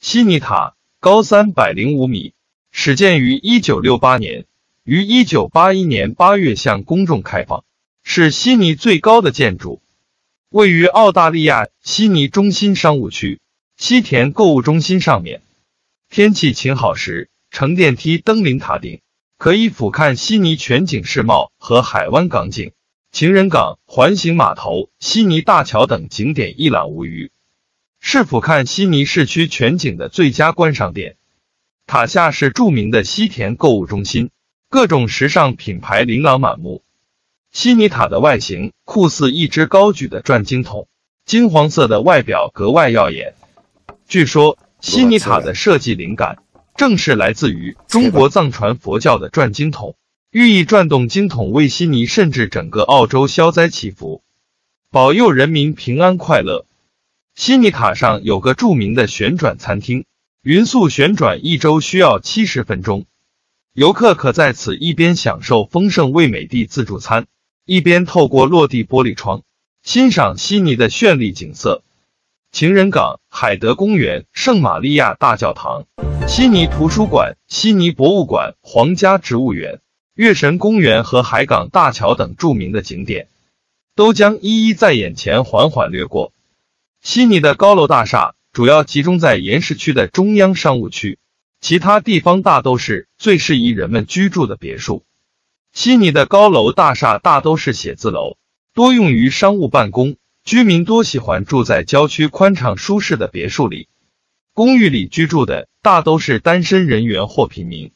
悉尼塔高三百零五米，始建于一九六八年，于一九八一年八月向公众开放，是悉尼最高的建筑，位于澳大利亚悉尼中心商务区西田购物中心上面。天气晴好时，乘电梯登临塔顶，可以俯瞰悉尼全景世貌和海湾港景、情人港、环形码头、悉尼大桥等景点一览无余。是俯瞰悉尼市区全景的最佳观赏点。塔下是著名的西田购物中心，各种时尚品牌琳琅满目。悉尼塔的外形酷似一只高举的转经筒，金黄色的外表格外耀眼。据说，悉尼塔的设计灵感正是来自于中国藏传佛教的转经筒，寓意转动经筒为悉尼甚至整个澳洲消灾祈福，保佑人民平安快乐。悉尼塔上有个著名的旋转餐厅，匀速旋转一周需要七十分钟。游客可在此一边享受丰盛味美的自助餐，一边透过落地玻璃窗欣赏悉尼的绚丽景色。情人港、海德公园、圣玛利亚大教堂、悉尼图书馆、悉尼博物馆、皇家植物园、月神公园和海港大桥等著名的景点，都将一一在眼前缓缓掠过。悉尼的高楼大厦主要集中在岩石区的中央商务区，其他地方大都是最适宜人们居住的别墅。悉尼的高楼大厦大都是写字楼，多用于商务办公，居民多喜欢住在郊区宽敞舒适的别墅里。公寓里居住的大都是单身人员或平民。